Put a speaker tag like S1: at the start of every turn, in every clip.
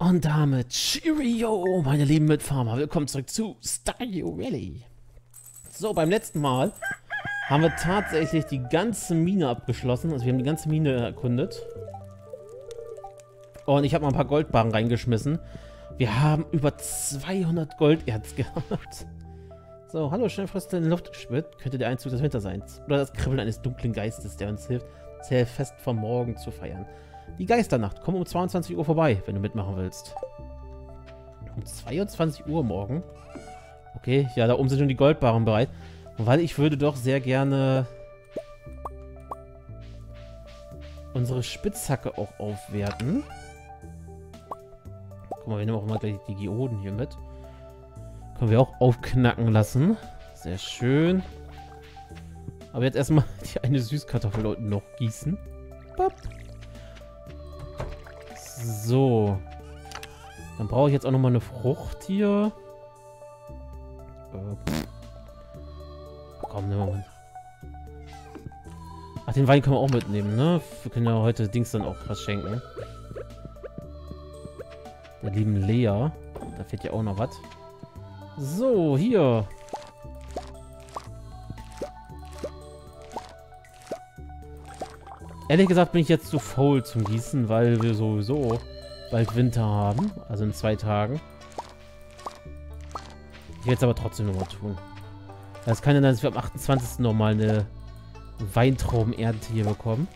S1: Und damit Cheerio, meine lieben Mitfarmer. Willkommen zurück zu Stardew Valley. So, beim letzten Mal haben wir tatsächlich die ganze Mine abgeschlossen. Also wir haben die ganze Mine erkundet. Und ich habe mal ein paar Goldbarren reingeschmissen. Wir haben über 200 Golderz gehabt. So, hallo, Schnellfrist in die Luft geschwirrt. Könnte der Einzug des Winters sein. Oder das Kribbeln eines dunklen Geistes, der uns hilft, sehr fest vom Morgen zu feiern. Die Geisternacht. Komm um 22 Uhr vorbei, wenn du mitmachen willst. Um 22 Uhr morgen? Okay, ja, da oben sind schon die Goldbarren bereit. Weil ich würde doch sehr gerne unsere Spitzhacke auch aufwerten. Guck mal, wir nehmen auch mal gleich die Geoden hier mit. Können wir auch aufknacken lassen. Sehr schön. Aber jetzt erstmal die eine Süßkartoffel unten noch gießen. Bop. So. Dann brauche ich jetzt auch nochmal eine Frucht hier. Äh, Komm, nehmen wir mal. Ach, den Wein können wir auch mitnehmen, ne? Wir können ja heute Dings dann auch verschenken. Der lieben Lea. Da fehlt ja auch noch was. So, hier. Ehrlich gesagt bin ich jetzt zu faul zum Gießen, weil wir sowieso bald Winter haben. Also in zwei Tagen. Ich werde es aber trotzdem nochmal tun. Das kann ja sein, dass wir am 28. nochmal eine Weintraubenernte hier bekommen.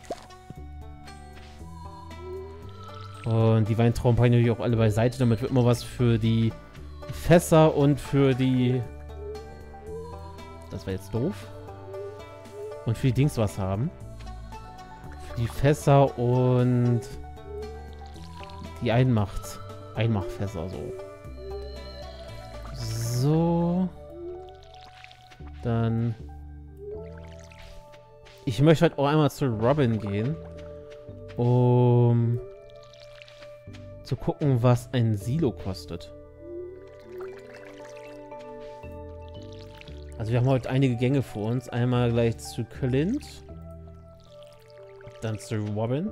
S1: Und die Weintrauben packe ich natürlich auch alle beiseite, damit wir immer was für die Fässer und für die... Das war jetzt doof. Und für die Dings was haben die Fässer und die Einmacht. Einmachfässer so. So. Dann. Ich möchte halt auch einmal zu Robin gehen. Um zu gucken, was ein Silo kostet. Also wir haben heute einige Gänge vor uns. Einmal gleich zu Clint dann zu Robin.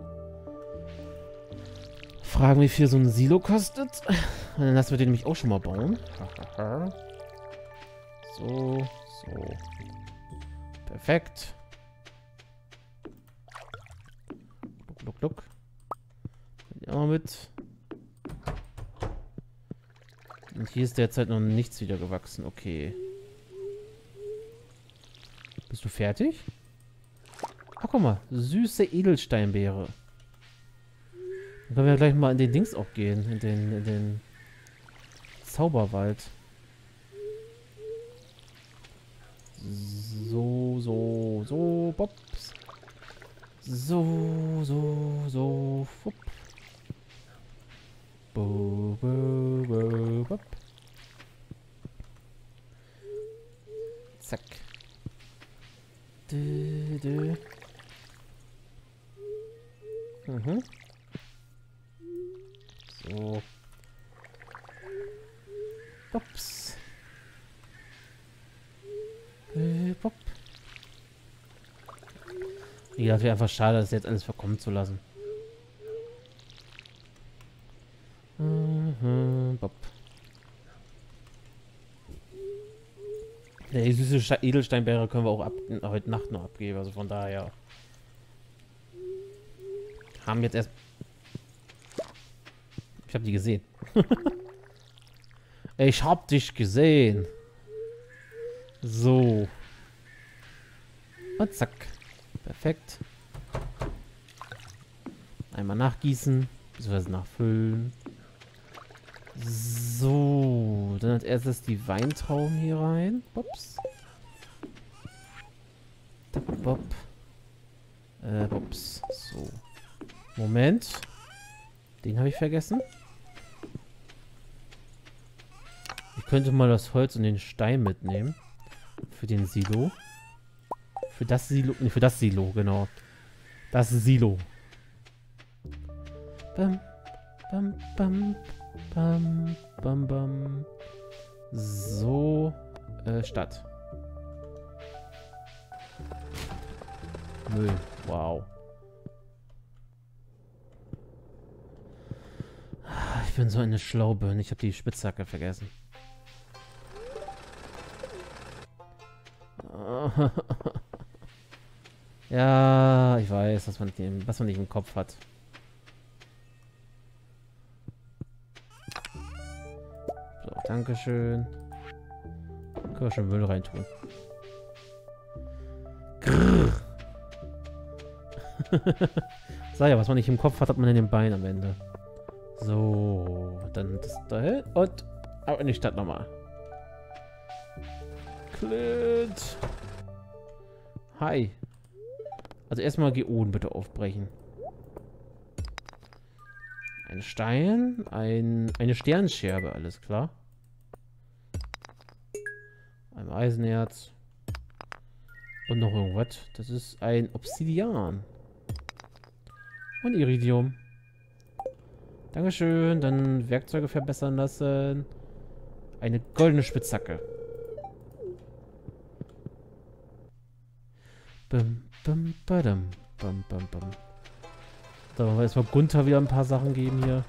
S1: Fragen, wie viel so ein Silo kostet. Und dann lassen wir den nämlich auch schon mal bauen. so, so. Perfekt. Look, look, look. Ja, mal mit. Und hier ist derzeit noch nichts wieder gewachsen. Okay. Bist du fertig? Guck mal. Süße Edelsteinbeere. Dann können wir gleich mal in den Dings auch gehen. In den, in den Zauberwald. So, so, so, bops. So, so, so, fupp. Bo, bo, bo, bop. Zack. Dö, dö. Mhm. So. Ups. Äh. Ja, wäre einfach schade, das jetzt alles verkommen zu lassen. Mhm, Bob. Die süße Edelsteinbeere können wir auch ab, heute Nacht noch abgeben, also von daher haben jetzt erst... Ich habe die gesehen. ich hab dich gesehen. So. Und zack. Perfekt. Einmal nachgießen, beziehungsweise nachfüllen. So, dann als erstes die Weintrauben hier rein. Ups. Bop. Äh, ups. So. Moment. Den habe ich vergessen. Ich könnte mal das Holz und den Stein mitnehmen. Für den Silo. Für das Silo. Nee, für das Silo, genau. Das Silo. Bam, bam, bam, bam, bam, bam. So. Äh, Stadt. Müll. Wow. Ich bin so eine Schlaubirne. Ich habe die Spitzhacke vergessen. ja, ich weiß, was man, nicht, was man nicht im Kopf hat. So, Dankeschön. Können wir schon Müll reintun. Grrr. Sag ja, was man nicht im Kopf hat, hat man in den Beinen am Ende. So, dann das da hin und ab in die Stadt nochmal. Clint. Hi. Also erstmal Geoden bitte aufbrechen. Ein Stein, ein, eine Sternscherbe, alles klar. Ein Eisenerz. Und noch irgendwas. Das ist ein Obsidian. Und Iridium. Dankeschön. Dann Werkzeuge verbessern lassen. Eine goldene Spitzhacke. Bum, bum, badum, bum, bum, bum. Da wollen wir erstmal Gunther wieder ein paar Sachen geben hier.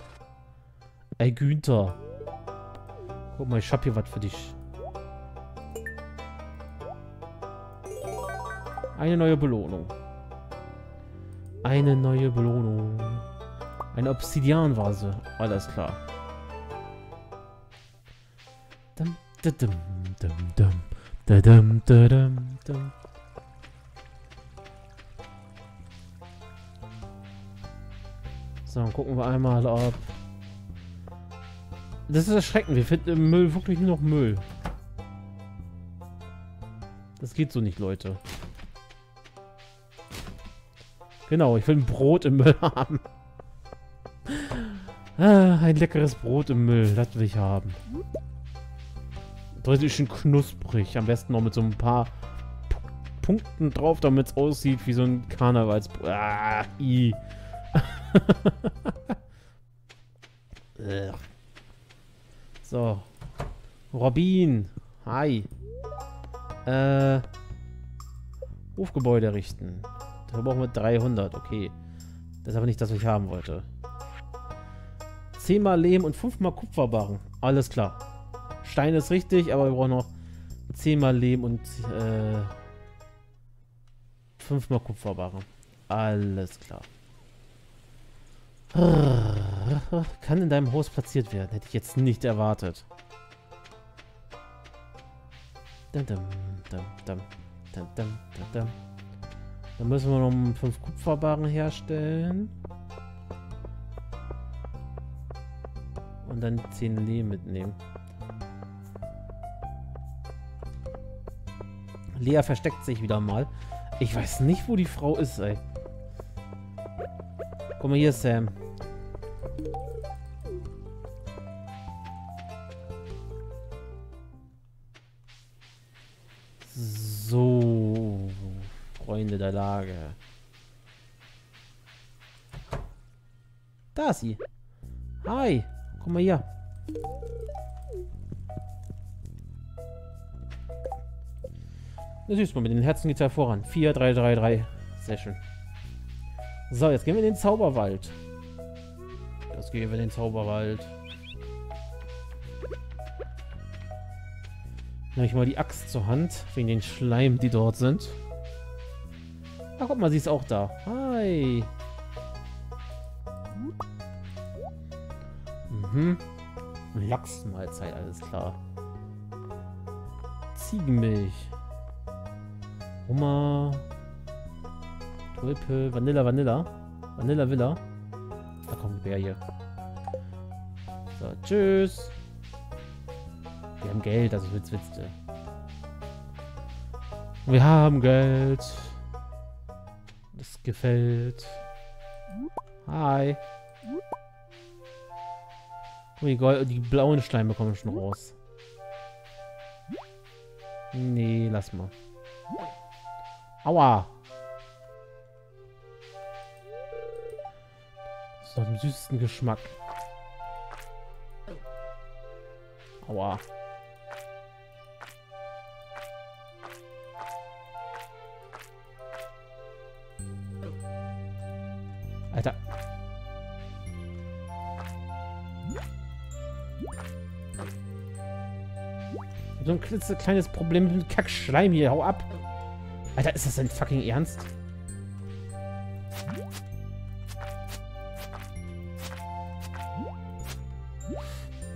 S1: Ey, Günther. Guck mal, ich hab hier was für dich. Eine neue Belohnung. Eine neue Belohnung. Eine Obsidianvase. Alles klar. So, dann gucken wir einmal, ob... Das ist erschreckend. Wir finden im Müll wirklich nur noch Müll. Das geht so nicht, Leute. Genau, ich will ein Brot im Müll haben. Ah, ein leckeres Brot im Müll, das will ich haben. Richtig schön knusprig. Am besten noch mit so ein paar P Punkten drauf, damit es aussieht wie so ein Karnevalsbrot. Ah, i. so. Robin. Hi. Äh. Hofgebäude richten. Da brauchen wir 300. Okay. Das ist aber nicht das, was ich haben wollte. 10 mal Lehm und 5 mal Kupferbarren. Alles klar. Stein ist richtig, aber wir brauchen noch 10 mal Lehm und äh, 5 mal Kupferbarren. Alles klar. Kann in deinem Haus platziert werden. Hätte ich jetzt nicht erwartet. Dann müssen wir noch 5 Kupferbarren herstellen. Und dann 10 Lehm mitnehmen. Lea versteckt sich wieder mal. Ich weiß nicht, wo die Frau ist, ey. Guck mal hier, Sam. So, Freunde der Lage. Da ist sie. Hi. Guck mal hier. Das du mal, mit den Herzen geht es ja voran. 4, 3, 3, 3. Sehr schön. So, jetzt gehen wir in den Zauberwald. Jetzt gehen wir in den Zauberwald. Nehme ich mal die Axt zur Hand, wegen den Schleim, die dort sind. Ach, guck mal, sie ist auch da. Hi. Mhm. Lachsmahlzeit, alles klar. Ziegenmilch. Hummer. Tulpe. Vanilla, Vanilla. Vanilla Villa. Da kommt wer hier. So, tschüss. Wir haben Geld, also Witz, Witzte. Wir haben Geld. Das gefällt. Hi. Oh, die, die blauen Steine kommen schon raus. Nee, lass mal. Aua. So einen süßen Geschmack. Aua. So ein klitzekleines Problem mit Kackschleim hier. Hau ab. Alter, ist das denn fucking ernst?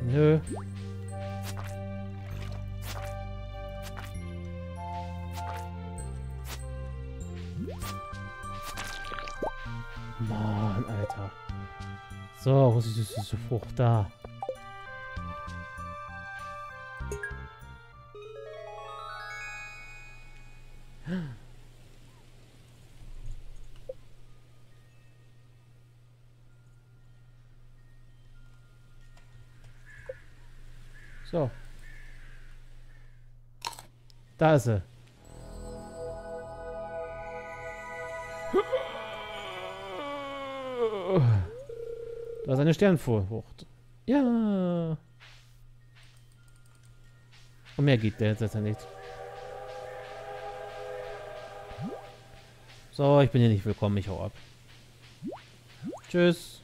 S1: Nö. Mann, Alter. So, wo ist diese Frucht da? So. Da ist sie. Da ist eine Sternfrucht. Ja. Und mehr geht der jetzt ja nicht. So, ich bin hier nicht willkommen. Ich hau ab. Tschüss.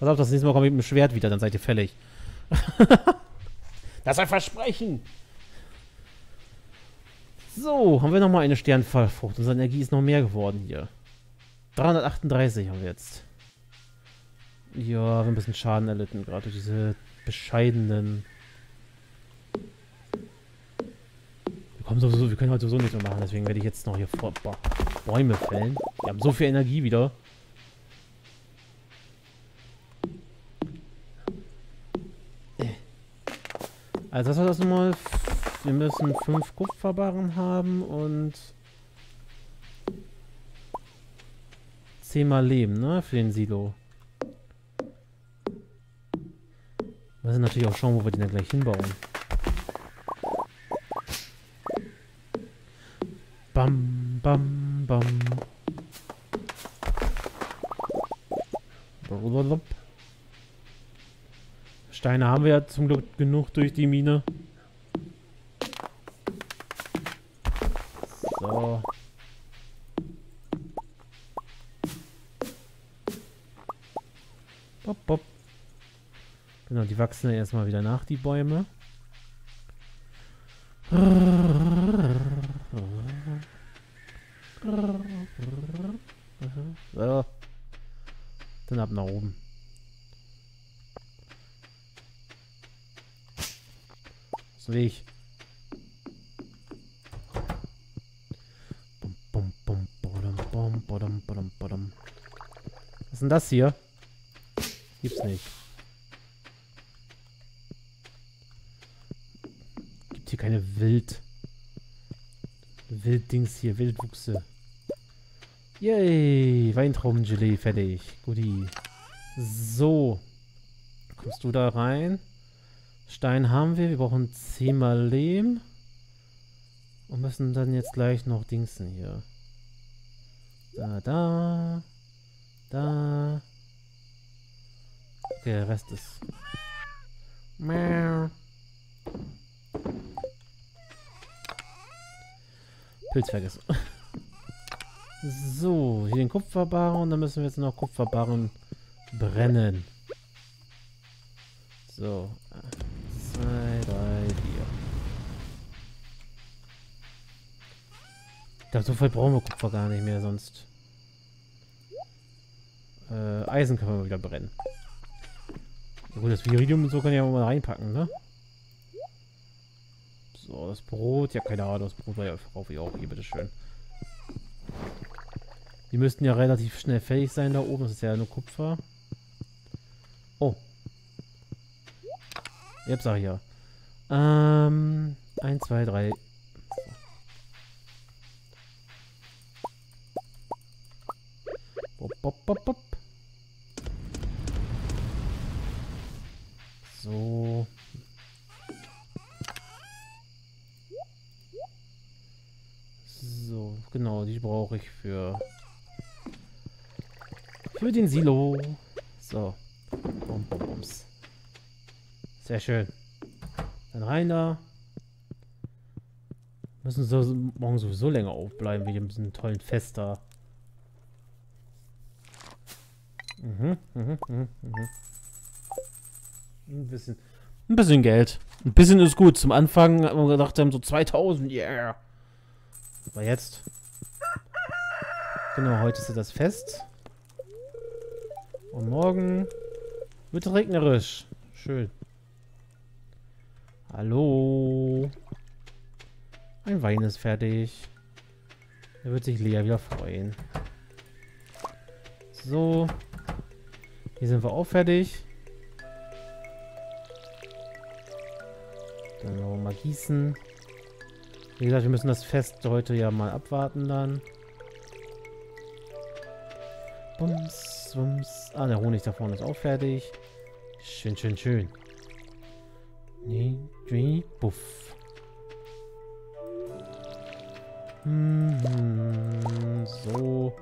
S1: Pass auf, das nächste Mal komme ich mit dem Schwert wieder, dann seid ihr fällig. das ist ein Versprechen. So, haben wir nochmal eine Sternfallfrucht. Unsere Energie ist noch mehr geworden hier. 338 haben wir jetzt. Ja, wir haben ein bisschen Schaden erlitten, gerade durch diese bescheidenen... Wir, kommen sowieso, wir können heute sowieso nichts mehr machen, deswegen werde ich jetzt noch hier vor Bäume fällen. Wir haben so viel Energie wieder. Also das war das nochmal. Wir müssen fünf Kupferbarren haben und zehnmal Leben, ne? Für den Silo. Wir müssen natürlich auch schauen, wo wir den dann gleich hinbauen. Bam, bam, bam. Steine haben wir ja zum Glück genug durch die Mine. So. Bop, bop. Genau, die wachsen ja erstmal wieder nach, die Bäume. So. Dann ab nach oben. So wie ich. Was ist denn das hier? Gibt's nicht. Gibt hier keine Wild... Wilddings hier, Wildwuchse. Yay, Weintraubengelee, fertig. Guti. So. Kommst du da rein? Stein haben wir. Wir brauchen 10 mal Lehm. Und müssen dann jetzt gleich noch Dingsen hier. Da, da. Da. Okay, der Rest ist... Pilz vergessen. So, hier den Kupferbarren und dann müssen wir jetzt noch Kupferbarren brennen. So, zwei, drei, vier. Ich glaube, so viel brauchen wir Kupfer gar nicht mehr, sonst. Äh, Eisen können wir wieder brennen. Gut, das Viridium und so kann ich ja mal reinpacken, ne? So, das Brot. Ja, keine Ahnung, das Brot war ja brauche ich auch hier, bitteschön. Die müssten ja relativ schnell fertig sein da oben. Das ist ja nur Kupfer. Jetzt sag ich ja. Ähm, 1, 2, 3. Bop, bop, bop, bop. So. So, genau, die brauche ich für für den Silo. So. Bum, bum, bums. Sehr schön. Dann rein da. Müssen so morgen sowieso länger aufbleiben, wie diesem tollen Fest da. Mhm, mhm, mhm, mhm. Ein bisschen, ein bisschen Geld. Ein bisschen ist gut. Zum Anfang haben wir gedacht, haben so 2000, yeah. Aber jetzt. Genau, heute ist das Fest. Und morgen wird regnerisch. Schön. Hallo. Ein Wein ist fertig. Da wird sich Lea wieder freuen. So. Hier sind wir auch fertig. Dann noch mal gießen. Wie gesagt, wir müssen das Fest heute ja mal abwarten dann. Bums, bums. Ah, der Honig da vorne ist auch fertig. Schön, schön, schön. Buff. Hm, so.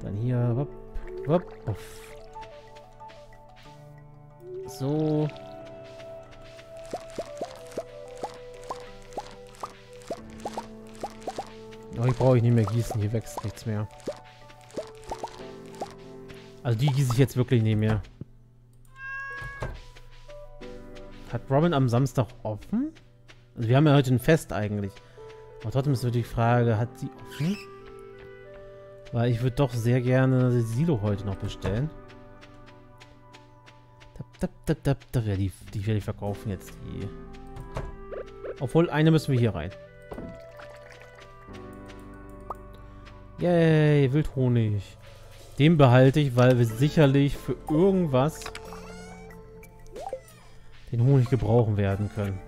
S1: Dann hier, wupp, wupp, buff. So. Oh, ich brauche ich nicht mehr gießen, hier wächst nichts mehr. Also die gieße ich jetzt wirklich nicht mehr. Hat Robin am Samstag offen? Also wir haben ja heute ein Fest eigentlich. Aber trotzdem ist natürlich die Frage, hat sie offen? Weil ich würde doch sehr gerne die Silo heute noch bestellen. Da, da, da, da, da, die, die werde ich verkaufen jetzt. Die. Obwohl, eine müssen wir hier rein. Yay, Wildhonig. Den behalte ich, weil wir sicherlich für irgendwas den Honig gebrauchen werden können.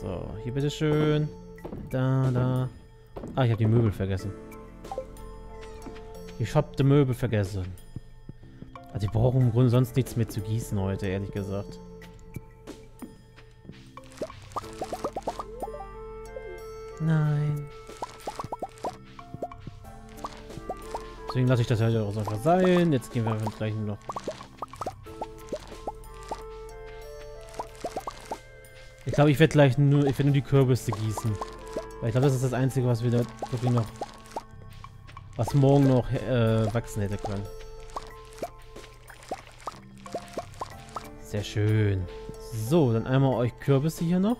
S1: So, hier bitteschön. Da, da. Ah, ich habe die Möbel vergessen. Ich habe die Möbel vergessen. Also, die brauchen im Grunde sonst nichts mehr zu gießen heute, ehrlich gesagt. Nein. Deswegen lasse ich das halt auch einfach sein. Jetzt gehen wir gleich noch Ich glaube, ich werde gleich nur, ich werde nur die Kürbisse gießen. Weil ich glaube, das ist das Einzige, was wir da wirklich noch, was morgen noch äh, wachsen hätte können. Sehr schön. So, dann einmal euch Kürbisse hier noch.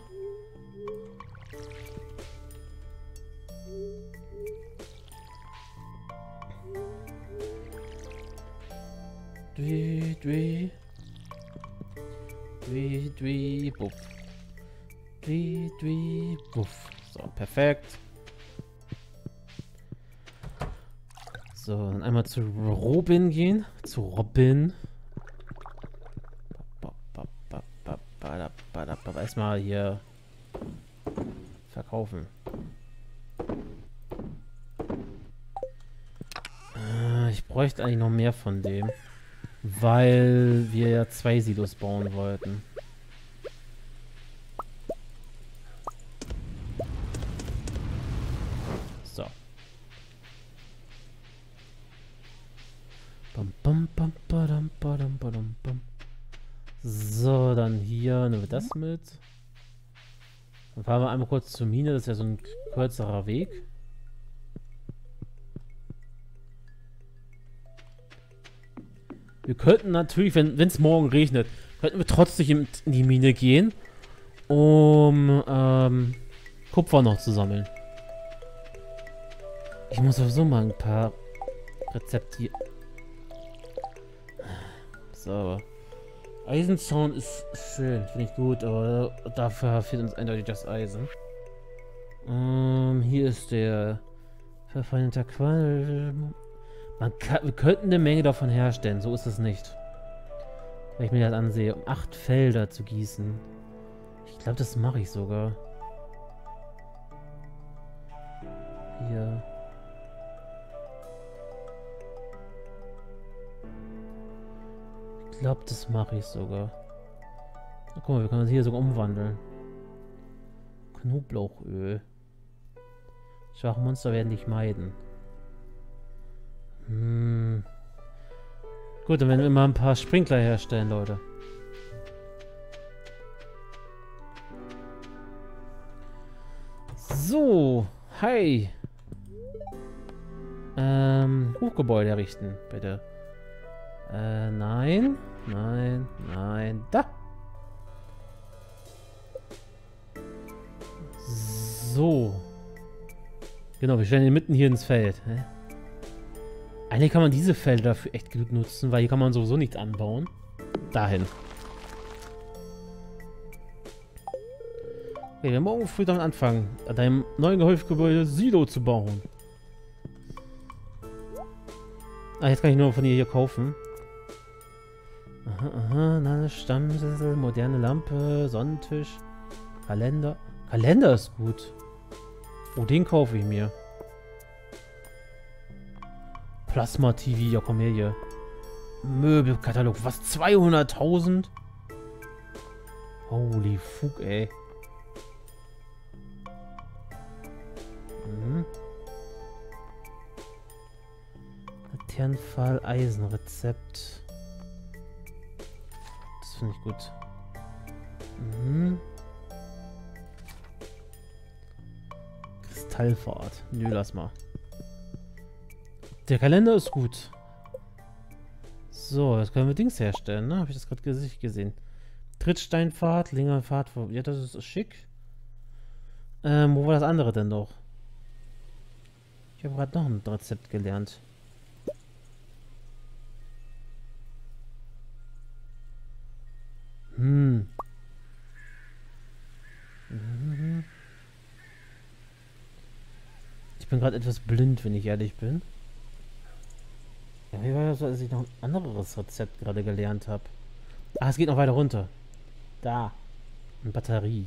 S1: Perfekt. So, dann einmal zu Robin gehen. Zu Robin. Erstmal hier verkaufen. Äh, ich bräuchte eigentlich noch mehr von dem. Weil wir ja zwei Silos bauen wollten. Mit. Dann fahren wir einmal kurz zur Mine, das ist ja so ein kürzerer Weg. Wir könnten natürlich, wenn es morgen regnet, könnten wir trotzdem in die Mine gehen, um ähm, Kupfer noch zu sammeln. Ich muss sowieso mal ein paar Rezepte... So. Eisenzaun ist schön, finde ich gut, aber dafür fehlt uns eindeutig das Eisen. Ähm, hier ist der verfeinerter Qual. Man kann, wir könnten eine Menge davon herstellen, so ist es nicht. Wenn ich mir das ansehe, um acht Felder zu gießen. Ich glaube, das mache ich sogar. Hier. Ich glaube, das mache ich sogar. Guck mal, wir können das hier sogar umwandeln. Knoblauchöl. Schwache Monster werden dich meiden. Hm. Gut, dann werden wir mal ein paar Sprinkler herstellen, Leute. So, hi. Ähm, Hochgebäude errichten, bitte. Äh, nein, nein, nein, da. So. Genau, wir stellen ihn mitten hier ins Feld. Hä? Eigentlich kann man diese Felder dafür echt gut nutzen, weil hier kann man sowieso nichts anbauen. Dahin. Okay, wir morgen früh damit anfangen, an deinem neuen Gehäufgebäude Silo zu bauen. Ah, jetzt kann ich nur von dir hier kaufen. Aha, aha, Stammsessel, moderne Lampe, Sonnentisch, Kalender. Kalender ist gut. Oh, den kaufe ich mir. Plasma TV, ja komm her hier. Möbelkatalog, was? 200.000? Holy fuck, ey. Mhm. Laternenpfahl, Eisenrezept. Finde ich gut. Mhm. Kristallfahrt. Nö, lass mal. Der Kalender ist gut. So, jetzt können wir Dings herstellen, ne? Habe ich das gerade gesehen. Trittsteinfahrt, Lingerfahrt. Ja, das ist schick. Ähm, wo war das andere denn noch? Ich habe gerade noch ein Rezept gelernt. Bin gerade etwas blind, wenn ich ehrlich bin. Wie war das, als ich noch ein anderes Rezept gerade gelernt habe? Ah, es geht noch weiter runter. Da. Eine Batterie.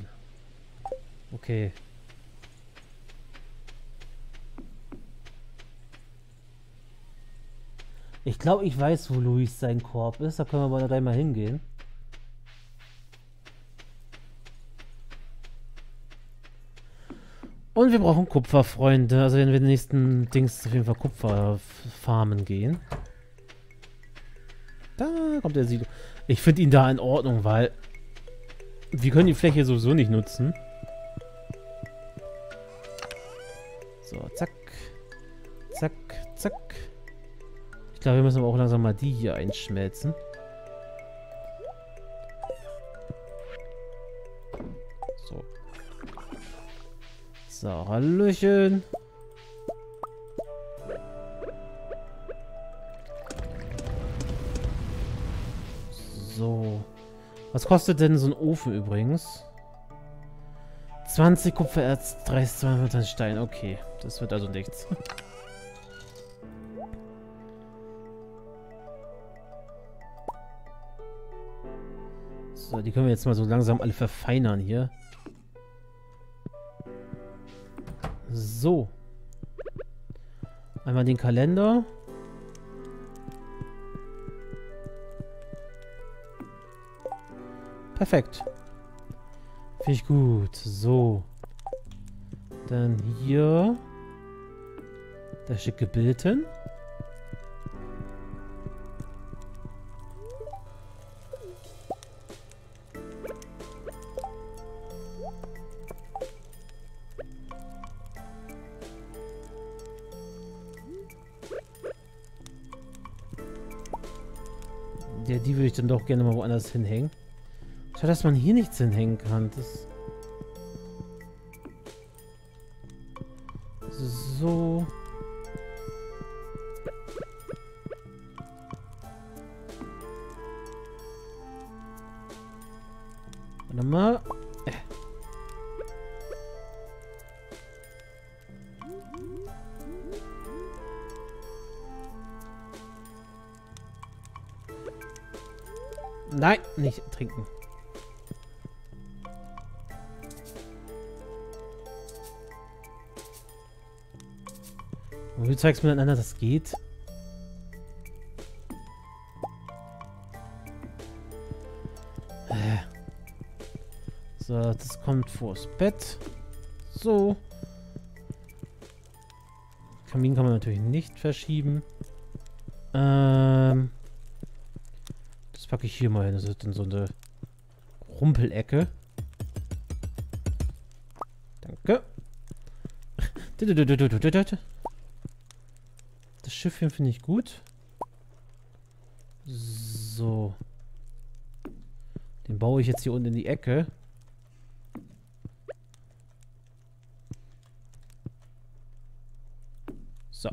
S1: Okay. Ich glaube, ich weiß, wo Luis sein Korb ist. Da können wir aber gleich mal hingehen. Und wir brauchen Kupferfreunde. Also wenn wir den nächsten Dings auf jeden Fall Kupfer farmen gehen. Da kommt der Silo. Ich finde ihn da in Ordnung, weil wir können die Fläche sowieso nicht nutzen. So, zack. Zack, zack. Ich glaube, wir müssen aber auch langsam mal die hier einschmelzen. So, Hallöchen. So. Was kostet denn so ein Ofen übrigens? 20 Kupfererz, 30, 200 Stein. Okay, das wird also nichts. So, die können wir jetzt mal so langsam alle verfeinern hier. So. Einmal den Kalender. Perfekt. Finde ich gut. So. Dann hier. Der schicke Bilden. Ja, dann doch gerne mal woanders hinhängen. Schade, dass man hier nichts hinhängen kann. Das so. Warte mal. Nein, nicht trinken. Und wie zeigst du mir dass das geht? Äh. So, das kommt vors Bett. So. Kamin kann man natürlich nicht verschieben. Ähm packe ich hier mal hin. Das ist dann so eine Rumpelecke. Danke. Das Schiffchen finde ich gut. So. Den baue ich jetzt hier unten in die Ecke. So.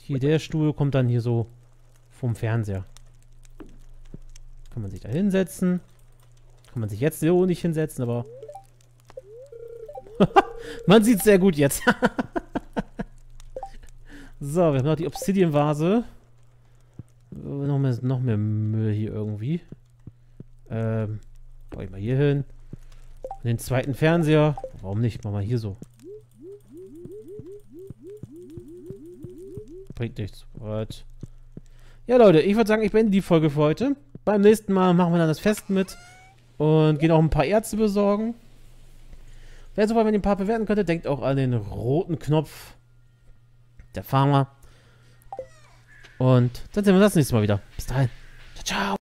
S1: Hier der Stuhl kommt dann hier so vom Fernseher. Kann man sich da hinsetzen. Kann man sich jetzt so nicht hinsetzen, aber... man sieht sehr gut jetzt. so, wir haben noch die Obsidian-Vase. Noch mehr, noch mehr Müll hier irgendwie. Ähm, baue ich mal hier hin. Den zweiten Fernseher. Warum nicht? Machen wir hier so. Bringt nichts. What? Ja, Leute, ich würde sagen, ich beende die Folge für heute. Beim nächsten Mal machen wir dann das Fest mit und gehen auch ein paar Ärzte besorgen. Wäre super, wenn ihr ein paar bewerten könntet. Denkt auch an den roten Knopf der Farmer. Und dann sehen wir uns das nächste Mal wieder. Bis dahin. Ciao, ciao.